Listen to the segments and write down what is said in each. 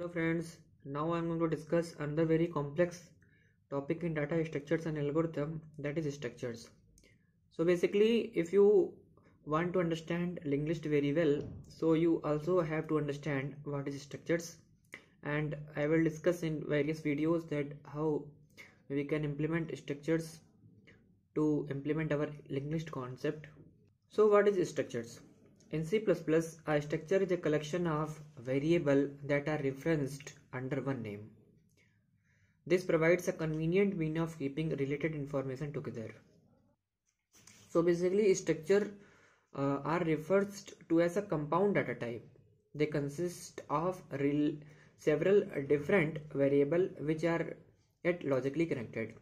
Hello friends, now I'm going to discuss another very complex topic in data structures and algorithm that is structures. So basically if you want to understand linked list very well, so you also have to understand what is structures and I will discuss in various videos that how we can implement structures to implement our linked list concept. So what is structures? In C++, a structure is a collection of variables that are referenced under one name. This provides a convenient means of keeping related information together. So basically structure uh, are referred to as a compound data type. They consist of several different variables which are yet logically connected.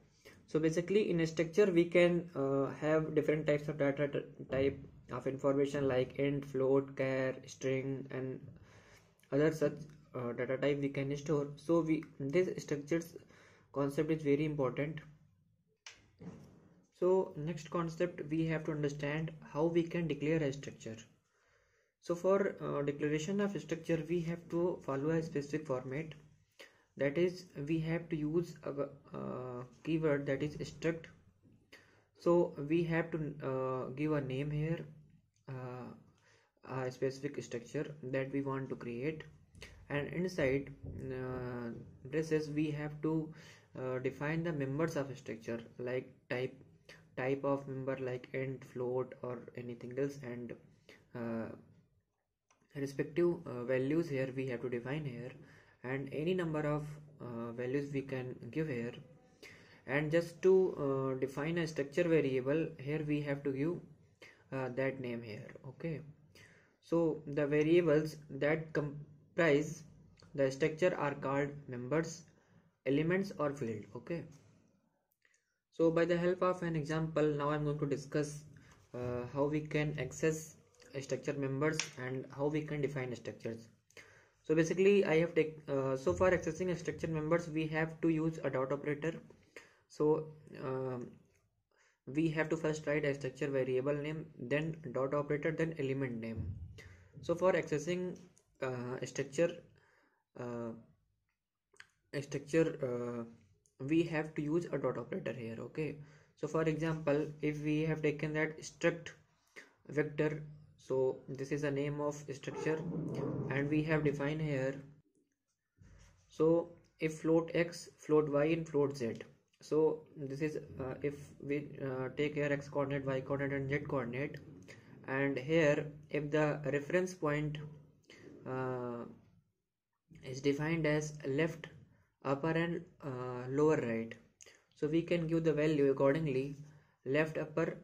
So basically in a structure we can uh, have different types of data type of information like int float char string and other such uh, data type we can store. So we this structures concept is very important. So next concept we have to understand how we can declare a structure. So for uh, declaration of structure we have to follow a specific format that is we have to use a, a uh, keyword that is struct so we have to uh, give a name here uh, a specific structure that we want to create. And inside uh, this is we have to uh, define the members of a structure like type type of member like int float or anything else. And uh, respective uh, values here we have to define here and any number of uh, values we can give here. And just to uh, define a structure variable here we have to give uh, that name here okay? So the variables that comprise the structure are called members elements or field okay? So by the help of an example now i'm going to discuss uh, how we can access structure members and how we can define structures so basically i have take uh, so for accessing a structure members we have to use a dot operator. So um, we have to first write a structure variable name then dot operator then element name. So for accessing uh, structure uh, structure uh, we have to use a dot operator here okay? So for example if we have taken that struct vector so this is the name of structure and we have defined here. So if float x float y and float z. So this is uh, if we uh, take here x coordinate y coordinate and z coordinate and here if the reference point uh, is defined as left upper and uh, lower right. So we can give the value accordingly. Left upper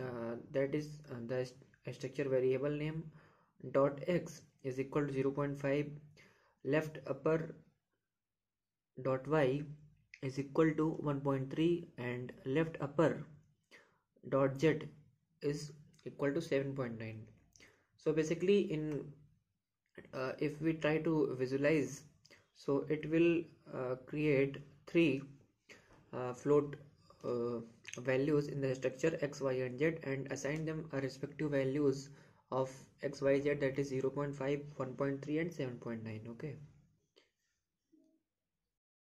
uh, that is uh, structure variable name dot x is equal to 0 0.5 left upper dot y is equal to 1.3 and left upper dot z is equal to 7.9 so basically in uh, if we try to visualize so it will uh, create three uh, float uh, values in the structure x y and z and assign them a respective values of x y z that is 0 0.5 1.3 and 7.9 okay